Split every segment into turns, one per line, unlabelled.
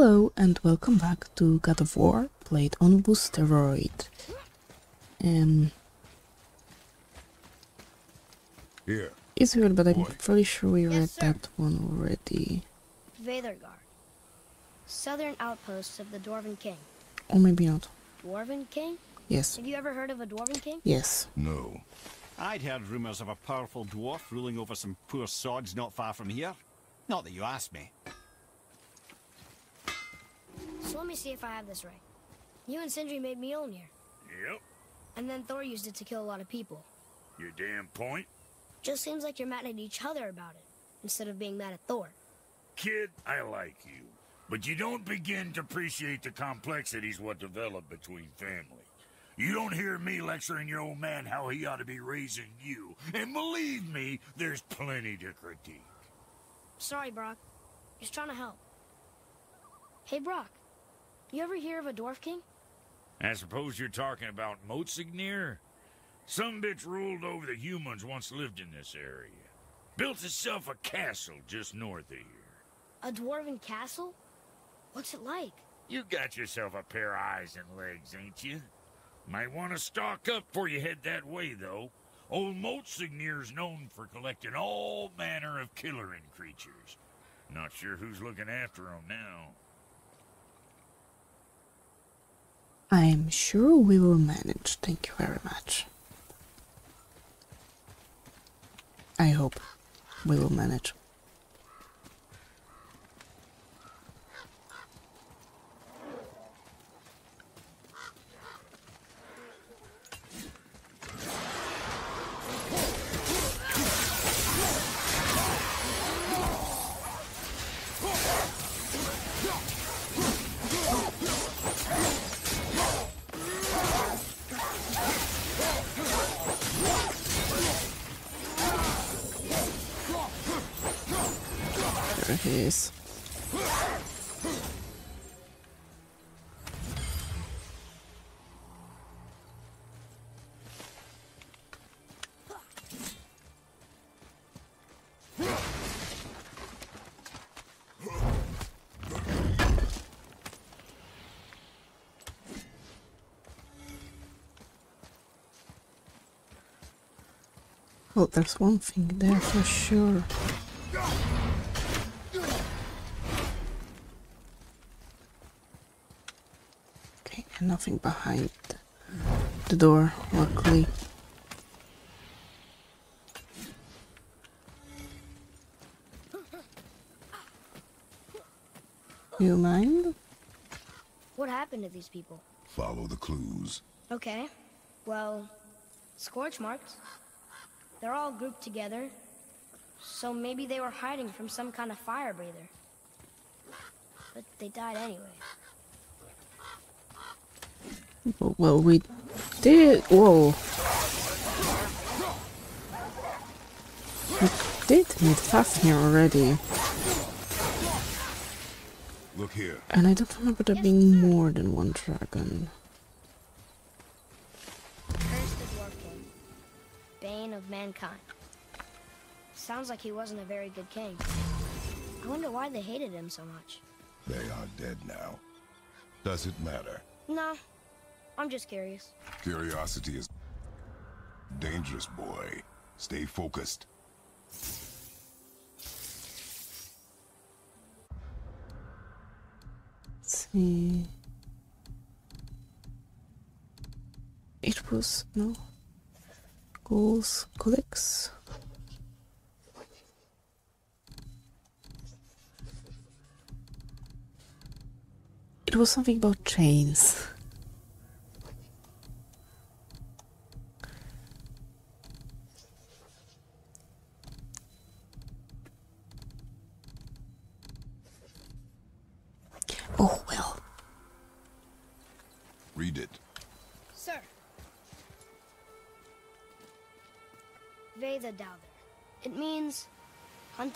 Hello and welcome back to God of War, played on Boosteroid. Um,
Here.
it's weird, but I'm
Boy.
pretty sure we
Yes,
read
sir.
that one already.
Veithurgard, southern outpost of the Dwarven King.
Or maybe not.
Dwarven King?
Yes.
Have you ever heard of a Dwarven King?
Yes.
No.
I'd heard rumours of a powerful dwarf ruling over some poor sods not far from here. Not that you asked me.
So let me see if I have this right. You and Sindri made Mjolnir,
Yep,
and then Thor used it to kill a lot of people.
your damn point.
Just seems like you're mad at each other about it, instead of being mad at Thor.
Kid, I like you. But you don't begin to appreciate the complexities what develop between family. You don't hear me lecturing your old man how he ought to be raising you. And believe me, there's plenty to critique.
Sorry, Brok. Just trying to help. Hey, Brok. You ever hear of a Dwarf King?
I suppose you're talking about Motsognir? Some bitch ruled over the humans once lived in this area. Built itself a castle just north of here.
A Dwarven castle? What's it like?
You got yourself a pair of eyes and legs, ain't you? Might want to stock up before you head that way, though. Old Motsognir's known for collecting all manner of killerin creatures. Not sure who's looking after 'em now.
I'm sure we will manage. Thank you very much. I hope we will manage. Well, oh, there's one thing there for sure. Okay, and nothing behind the door, luckily. You mind?
What happened to these people?
Follow the clues.
Okay. Well, scorch marks. They're all grouped together. So maybe they were hiding from some kind of fire breather. But they died anyway.
Oh, Well, we did. Whoa. We did meet Fafnir already,
Look here.
and I don't remember there being more than one dragon.
Curse the Dwarf King. Bane of mankind. Sounds like he wasn't a very good king. I wonder why they hated him so much.
They are dead now. Does it matter?
No, I'm just curious.
Curiosity is dangerous, boy. Stay focused.
Let's see. It was no goals clicks. It was something about chains.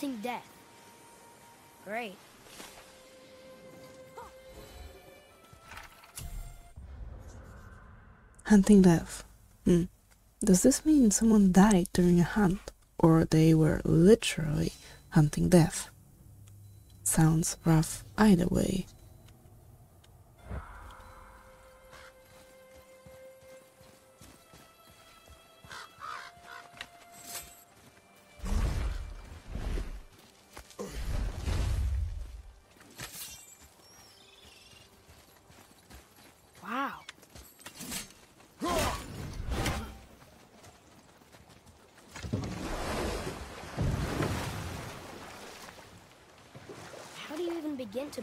Hunting death. Great.
Hunting death. Hmm. Does this mean someone died during a hunt? Or they were literally hunting death? Sounds rough either way.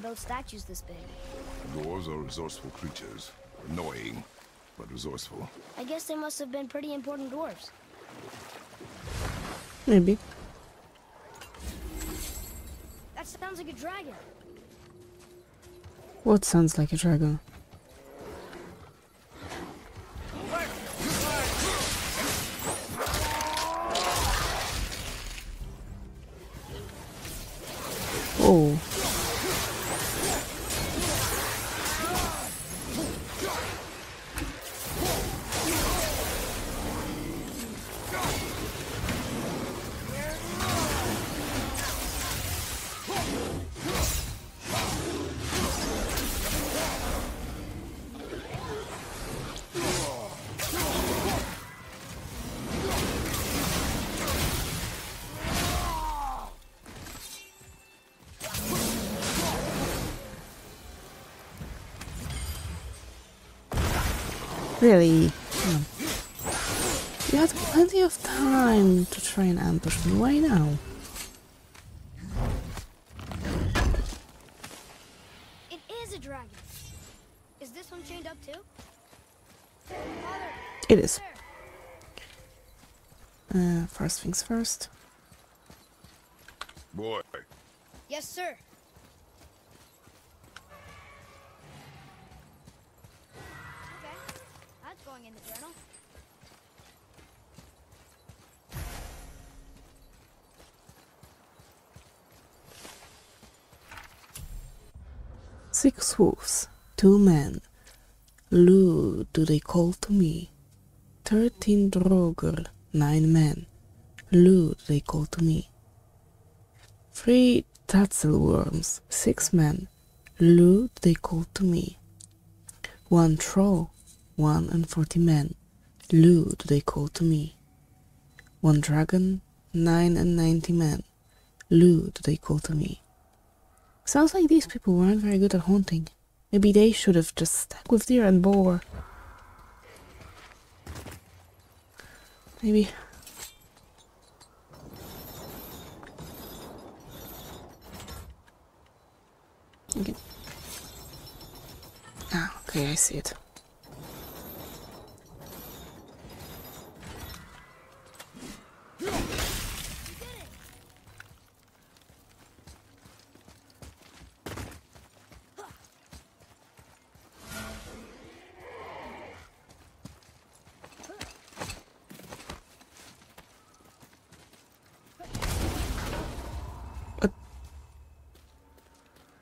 Build statues this big?
Dwarves are resourceful creatures. Annoying, but resourceful.
I guess they must have been pretty important dwarves.
Maybe.
That sounds like a dragon.
What sounds like a dragon? Really? Come on. You had plenty of time to try and ambush me. Why now?
It is a dragon. Is this one chained up too?
It is. Uh, first things first.
Boy,
Yes, sir. Okay, that's going in the journal.
Six wolves, two men. Lu do they call to me. Thirteen draugr, nine men. Lu do they call to me. Three tatzelworms, six men. Lu do they call to me. One troll, one and forty men. Lu do they call to me. One dragon, nine and ninety men. Lu do they call to me. Sounds like these people weren't very good at hunting. Maybe they should have just stuck with deer and boar. Maybe. Okay. Ah, okay, I see it.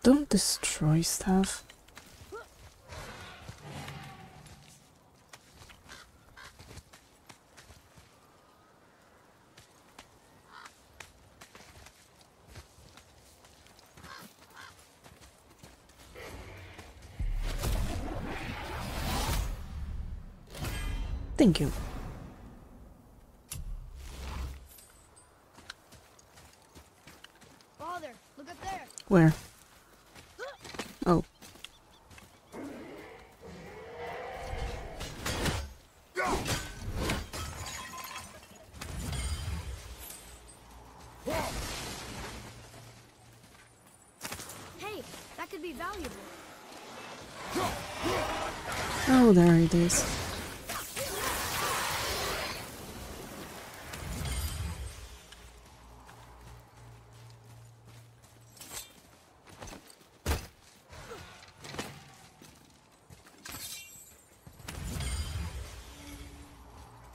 Don't stuff. Thank you.
Father, look up there.
Where? Oh.
Hey, that could be valuable.
Oh, there it is.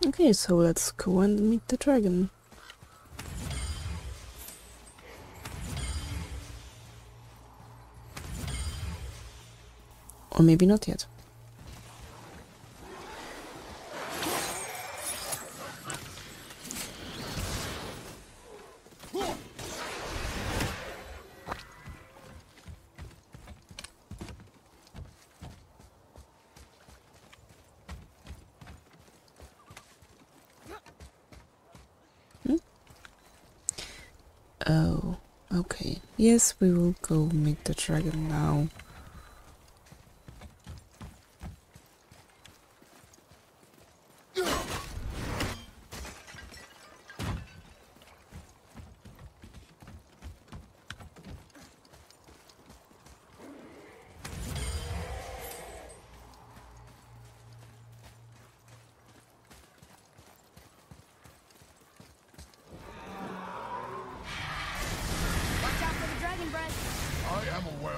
Okay, so let's go and meet the dragon. Or maybe not yet. Oh, okay. Yes, we will go meet the dragon now.
Boy.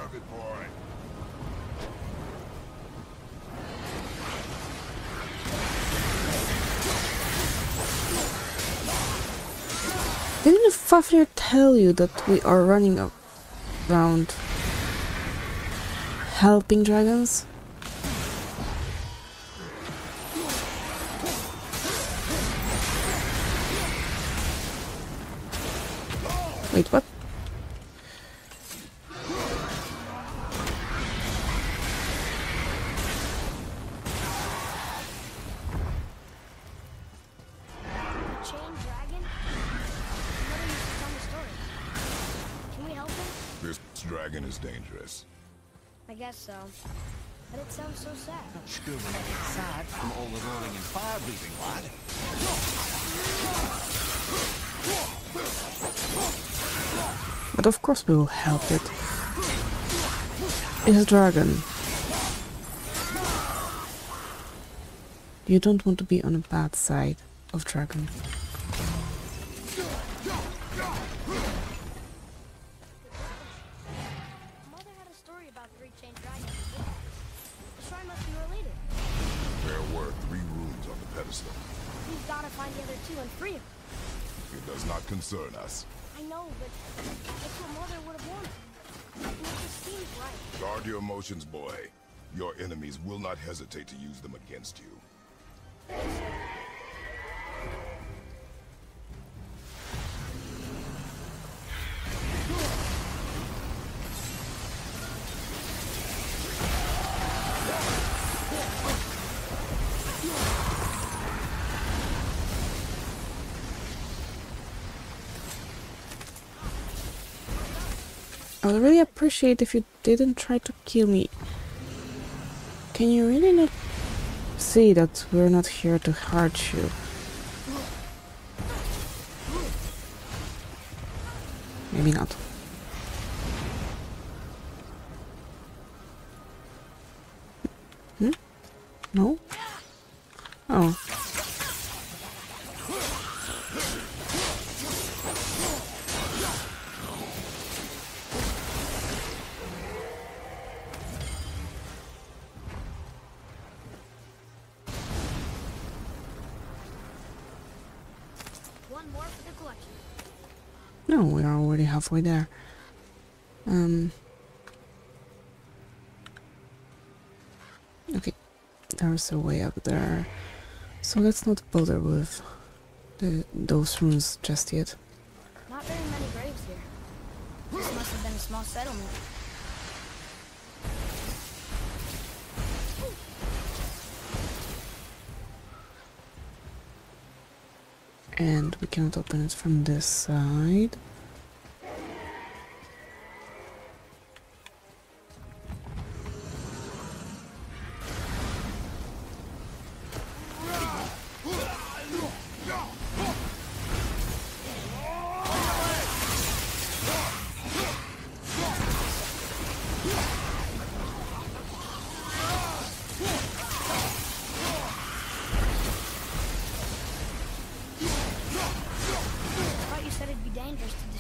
Didn't Fafnir tell you that we are running around helping dragons? Wait, what?
This dragon is dangerous.
I guess so. But it sounds so sad.
Sure, sad from all the roaring and fire breathing, lad.
But of course we will help it. It's a dragon. You don't want to be on the bad side of dragon.
Find the other two and free them.
It does not concern us.
I know, but it's what Mother would have wanted. It just seems right.
Guard your emotions, boy. Your enemies will not hesitate to use them against you.
I would really appreciate if you didn't try to kill me. Can you really not see that we're not here to hurt you? Maybe not. Hmm? No? Halfway there. Um. Okay, there's a way up there, so let's not bother with the those runes just yet.
Not very many graves here. This must have been a small settlement.
And we cannot open it from this side.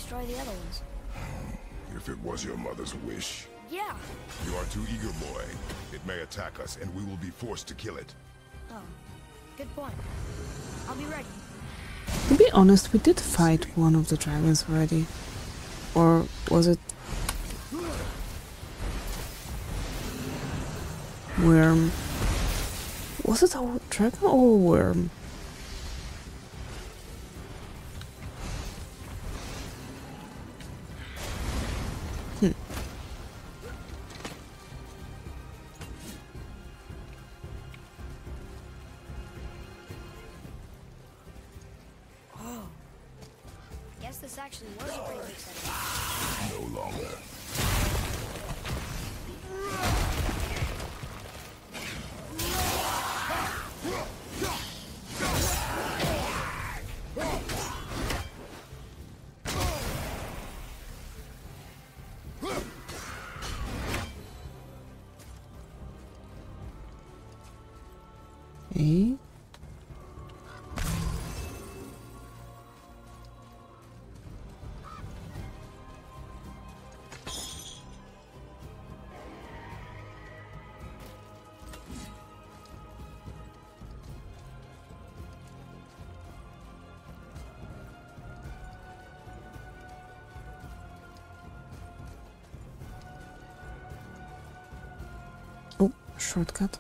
Destroy the other ones.
If it was your mother's wish.
Yeah.
You are too eager, boy. It may attack us, and we will be forced to kill it.
Oh, good point. I'll be ready.
To be honest, we did fight one of the dragons already. Or was it worm? Was it a dragon or a worm?
This actually was a pretty big.
No longer.
Shortcut.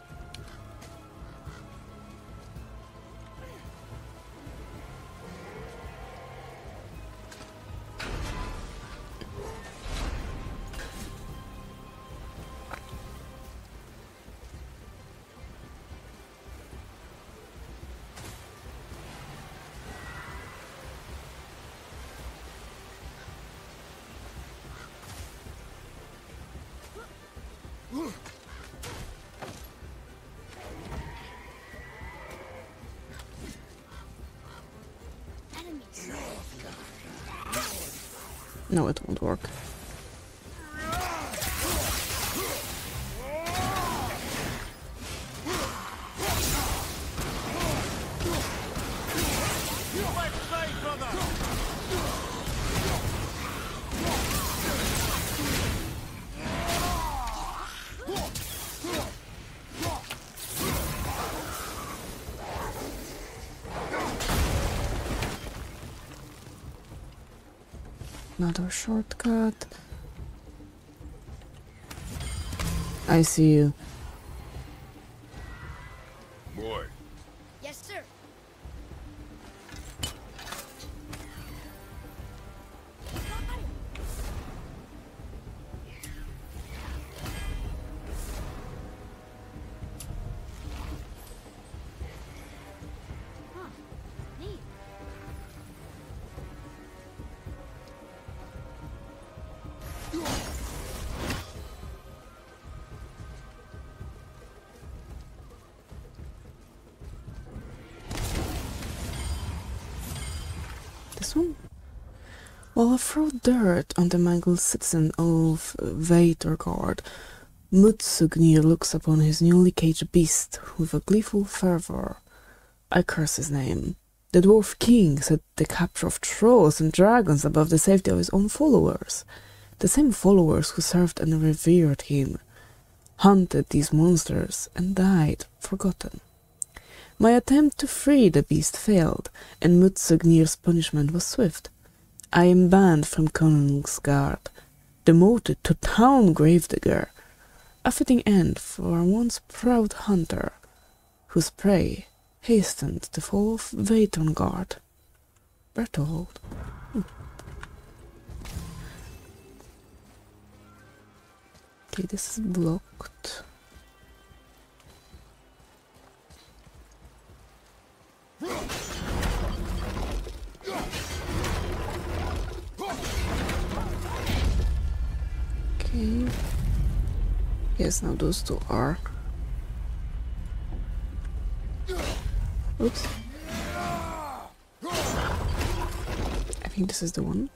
Enemies.
No, it won't work. Another shortcut. I see you. While I throw dirt on the mangled citizen of Veithurgard, Motsognir looks upon his newly caged beast with a gleeful fervor. I curse his name. The dwarf king set the capture of trolls and dragons above the safety of his own followers. The same followers who served and revered him hunted these monsters and died forgotten. My attempt to free the beast failed, and Motsognir's punishment was swift. I am banned from Konunsgard, demoted to town gravedigger, a fitting end for a once proud hunter, whose prey hastened the fall of Veithurgard. Berthold. Hmm. Okay, this is blocked. Okay. Yes, now those two are. Oops. I think this is the one.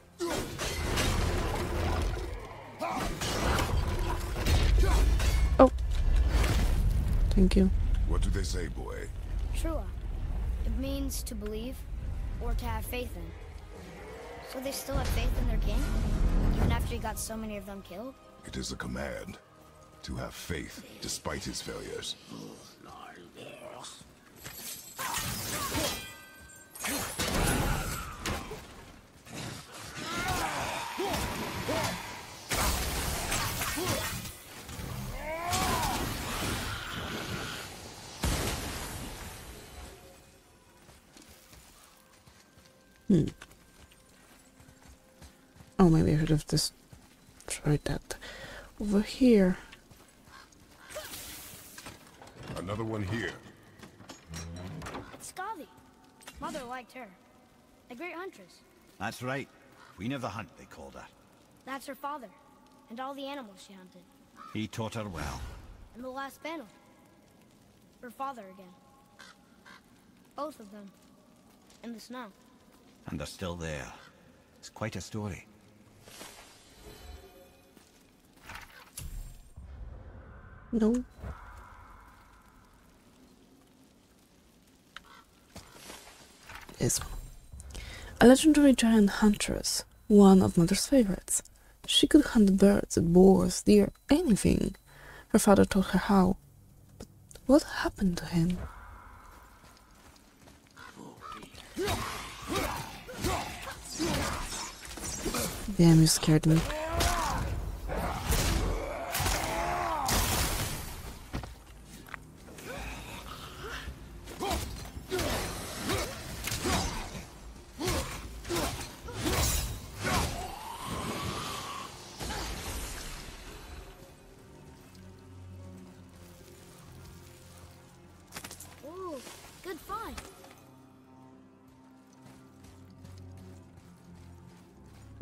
Oh. Thank you.
what do they say, boy?
Trua. It means to believe or to have faith in. So they still have faith in their king? Even after he got so many of them killed?
It is a command to have faith despite his failures. Hmm.
Oh, maybe I should have just tried that over here.
Another one here.
It's Skadi. Mother liked her. A great huntress.
That's right. Queen of the Hunt, they called her.
That's her father. And all the animals she hunted.
He taught her well.
In the last battle. Her father again. Both of them. In the snow.
And they're still there. It's quite a story.
No. This one. A legendary giant huntress, one of Mother's favorites. She could hunt birds, boars, deer, anything. Her father taught her how. But what happened to him? Damn, you scared me.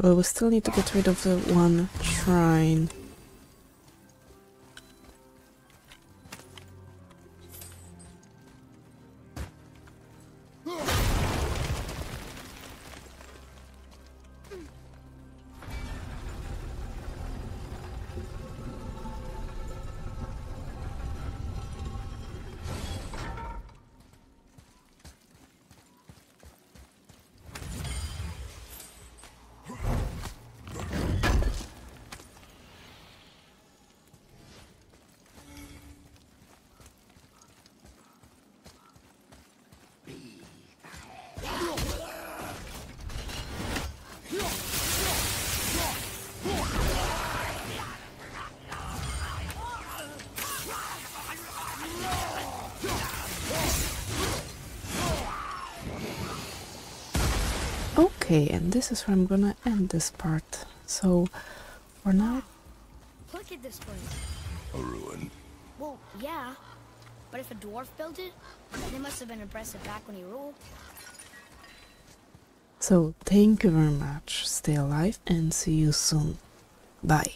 Well, we still need to get rid of the one shrine. Okay, and this is where I'm gonna end this part. So, for now,
Look at this place.
A ruin.
Well, yeah. But if a dwarf built it, they must have been impressive back when he ruled.
so thank you very much. Stay alive and see you soon. Bye.